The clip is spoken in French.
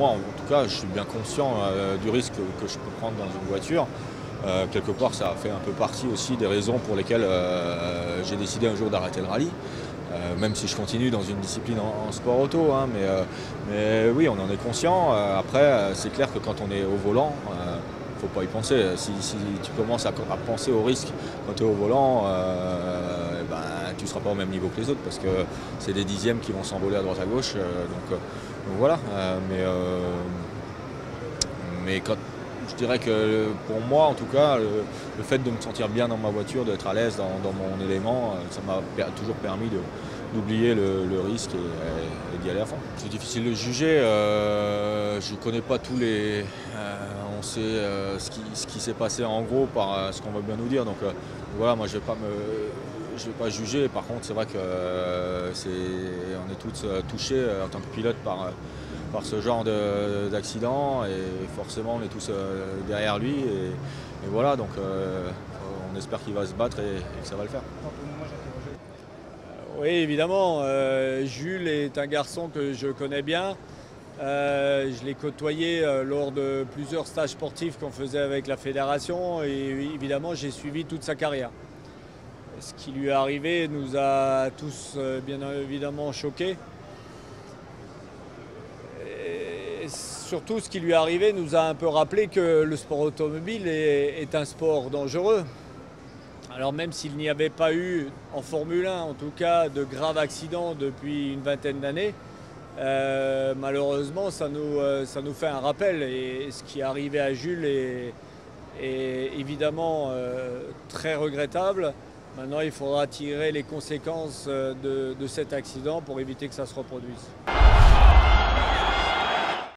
Moi, en tout cas, je suis bien conscient euh, du risque que, je peux prendre dans une voiture. Euh, quelque part, ça fait un peu partie aussi des raisons pour lesquelles euh, j'ai décidé un jour d'arrêter le rallye. même si je continue dans une discipline en, sport auto, hein, mais, mais, oui, on en est conscient. après, c'est clair que quand on est au volant, il ne faut pas y penser. Si, tu commences à, penser au risque quand tu es au volant, ben, tu ne seras pas au même niveau que les autres parce que c'est des dixièmes qui vont s'envoler à droite à gauche. donc, donc voilà, euh, mais, euh, mais quand, je dirais que pour moi, en tout cas, le, fait de me sentir bien dans ma voiture, d'être à l'aise dans, mon élément, euh, ça m'a toujours permis d'oublier le, risque et, d'y aller à fond. C'est difficile de juger. je ne connais pas tous les. on sait ce qui, ce qui s'est passé en gros par ce qu'on va bien nous dire. Donc voilà, moi je ne vais pas me je ne vais pas juger. Par contre, c'est vrai qu'on euh, est, on est tous euh, touchés euh, en tant que pilote par, par ce genre d'accident et forcément on est tous derrière lui. Et, voilà, donc on espère qu'il va se battre et, que ça va le faire. Oui, évidemment. Jules est un garçon que je connais bien. je l'ai côtoyé lors de plusieurs stages sportifs qu'on faisait avec la fédération et évidemment j'ai suivi toute sa carrière. Ce qui lui est arrivé nous a tous euh, bien évidemment choqués. Surtout, ce qui lui est arrivé nous a un peu rappelé que le sport automobile est, un sport dangereux. Alors même s'il n'y avait pas eu en Formule 1, en tout cas, de graves accidents depuis une vingtaine d'années, euh, malheureusement, ça nous, euh, ça nous fait un rappel. Et ce qui est arrivé à Jules est, évidemment très regrettable. Maintenant, il faudra tirer les conséquences euh, de, cet accident pour éviter que ça se reproduise.